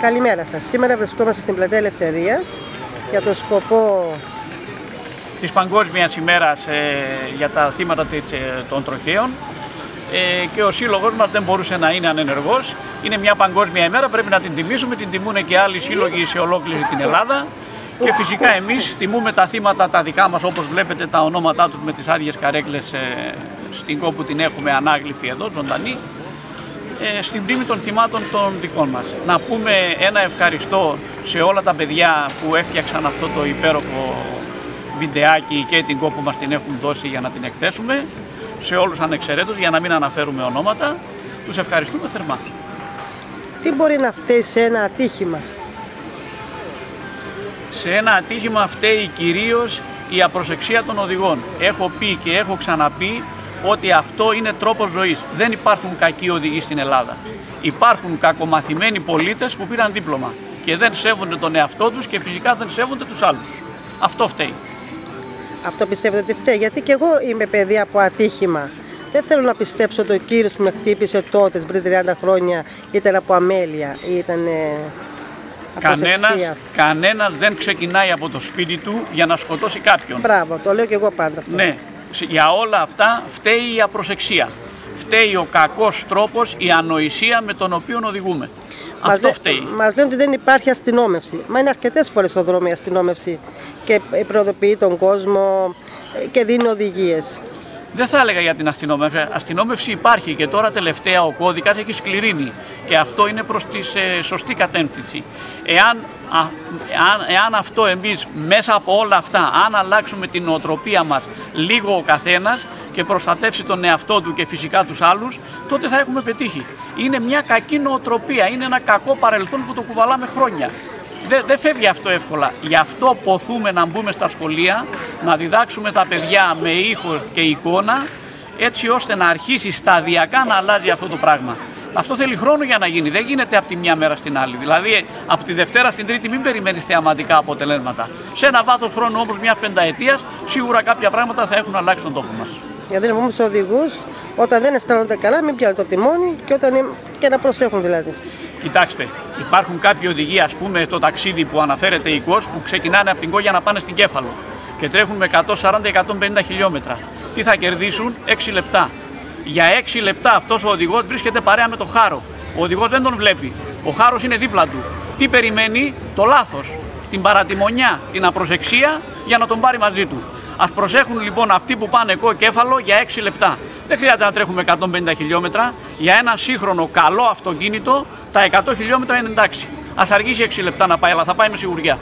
Καλημέρα σας. Σήμερα βρισκόμαστε στην Πλατεία Ελευθερίας για το σκοπό της Παγκόσμιας ημέρας ε, για τα θύματα της, ε, των τροχαίων ε, και ο σύλλογος μας δεν μπορούσε να είναι ανενεργός. Είναι μια παγκόσμια ημέρα, πρέπει να την τιμήσουμε, την τιμούν και άλλοι σύλλογοι σε ολόκληρη την Ελλάδα και φυσικά εμείς τιμούμε τα θύματα τα δικά μας όπως βλέπετε τα ονόματά τους με τις άδειες καρέκλες ε, στην κόπου την έχουμε ανάγλυφη εδώ, ζωντανή ε, στην πρίμη των θυμάτων των δικών μας. Να πούμε ένα ευχαριστώ σε όλα τα παιδιά που έφτιαξαν αυτό το υπέροχο βιντεάκι και την κόπο μας την έχουν δώσει για να την εκθέσουμε, σε όλους ανεξαιρέτως για να μην αναφέρουμε ονόματα. Τους ευχαριστούμε θερμά. Τι μπορεί να φταίει σε ένα ατύχημα; Σε ένα ατύχημα φταίει κυρίως η απροσεξία των οδηγών. Έχω πει και έχω ξαναπεί ότι αυτό είναι τρόπος ζωής. Δεν υπάρχουν κακοί οδηγοί στην Ελλάδα. Υπάρχουν κακομαθημένοι πολίτες που πήραν δίπλωμα και δεν σέβονται τον εαυτό τους και φυσικά δεν σέβονται τους άλλους. Αυτό φταίει. Αυτό πιστεύετε ότι φταίει, γιατί και εγώ είμαι παιδί από ατύχημα. Δεν θέλω να πιστέψω ότι ο κύριος που με χτύπησε τότε πριν 30 χρόνια ήταν από αμέλεια ή ήταν Κανένας, κανένας δεν ξεκινάει από το σπίτι του για να σκοτώσει κάποιον. Μπράβο, το λέω και εγώ πάντα αυτό. Ναι, για όλα αυτά φταίει η απροσεξία. Φταίει ο κακός τρόπος, η ανοησία με τον οποίο οδηγούμε. Μας Αυτό λέ, φταίει. Μας λένε ότι δεν υπάρχει αστυνόμευση. Μα είναι αρκετές φορές στο δρόμο η αστυνόμευση και προειδοποιεί τον κόσμο και δίνει οδηγίες. Δεν θα έλεγα για την αστυνόμευση. Αστυνόμευση υπάρχει και τώρα τελευταία ο κώδικας έχει σκληρύνει και αυτό είναι προς τη ε, σωστή κατεύθυνση. Εάν, α, εάν, εάν αυτό εμείς μέσα από όλα αυτά, αν αλλάξουμε την νοοτροπία μας λίγο ο καθένας και προστατεύσει τον εαυτό του και φυσικά τους άλλους, τότε θα έχουμε πετύχει. Είναι μια κακή νοοτροπία, είναι ένα κακό παρελθόν που το κουβαλάμε χρόνια. Δεν δε φεύγει αυτό εύκολα. Γι' αυτό ποθούμε να μπούμε στα σχολεία, να διδάξουμε τα παιδιά με ήχο και εικόνα, έτσι ώστε να αρχίσει σταδιακά να αλλάζει αυτό το πράγμα. Αυτό θέλει χρόνο για να γίνει. Δεν γίνεται από τη μια μέρα στην άλλη. Δηλαδή, από τη Δευτέρα στην Τρίτη, μην περιμένεις θεαματικά αποτελέσματα. Σε ένα βάθος χρόνου όμως, μια πενταετίας, σίγουρα κάποια πράγματα θα έχουν αλλάξει τον τόπο μας. Γιατί να πούμε στους οδηγούς, όταν δεν αισθάνονται καλά, μην πιάνουν το τιμόνι και, όταν... και να προσέχουν δηλαδή. Κοιτάξτε, υπάρχουν κάποιοι οδηγοί, ας πούμε, το ταξίδι που αναφέρεται η ΚΟΣ, που ξεκινάνε από την Κόγια να πάνε στην Κέφαλο και τρέχουν με 140-150 χιλιόμετρα. Τι θα κερδίσουν, 6 λεπτά. Για 6 λεπτά αυτός ο οδηγός βρίσκεται παρέα με το χάρο. Ο οδηγός δεν τον βλέπει. Ο χάρος είναι δίπλα του. Τι περιμένει, το λάθος, την παρατημονιά, την απροσεξία για να τον πάρει μαζί του. Α προσέχουν λοιπόν αυτοί που πάνε κέφαλο για 6 λεπτά. Δεν χρειάζεται να τρέχουμε 150 χιλιόμετρα. Για ένα σύγχρονο καλό αυτοκίνητο τα 100 χιλιόμετρα είναι εντάξει. Α αργήσει 6 λεπτά να πάει, αλλά θα πάει με σιγουριά.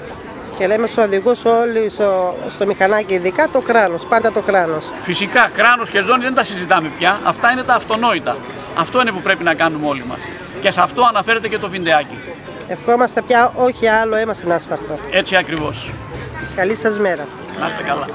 Και λέμε στους οδηγούς όλοι στο, στο μηχανάκι, ειδικά το κράνος, πάντα το κράνος. Φυσικά, κράνος και ζώνη δεν τα συζητάμε πια. Αυτά είναι τα αυτονόητα. Αυτό είναι που πρέπει να κάνουμε όλοι μας. Και σε αυτό αναφέρεται και το βιντεάκι. Ευχόμαστε πια όχι άλλο αίμα στην άσφαλτο. Έτσι ακριβώς. Καλή σας μέρα. Να είστε καλά.